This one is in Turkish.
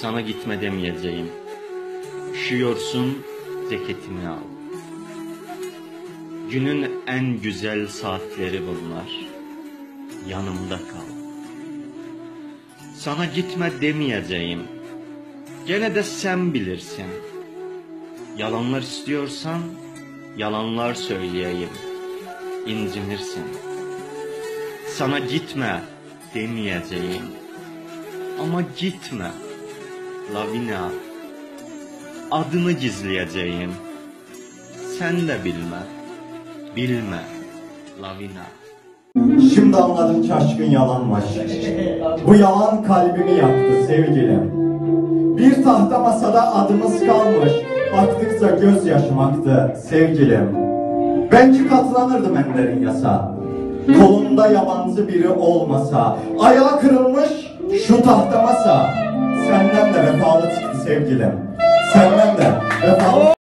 Sana gitme demeyeceğim. Üşüyorsun, ceketimi al. Günün en güzel saatleri bunlar. Yanımda kal. Sana gitme demeyeceğim. Gene de sen bilirsin. Yalanlar istiyorsan yalanlar söyleyeyim. İncinirsin. Sana gitme demeyeceğim. Ama gitme. Lavina. Adını gizleyeceğim. Sen de bilme. Bilme. Lavina. Şimdi anladım ki aşkın yalanmış. Bu yalan kalbimi yaktı sevgilim. Bir tahta masada adımız kalmış. Baktıkça gözyaşım aktı sevgilim. Belki katlanırdım Ender'in yasa. Kolunda yabancı biri olmasa. Ayağı kırılmış şu tahta masa. Senden de vefalı sevgilim. Senden de vefalı